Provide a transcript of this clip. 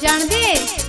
जानते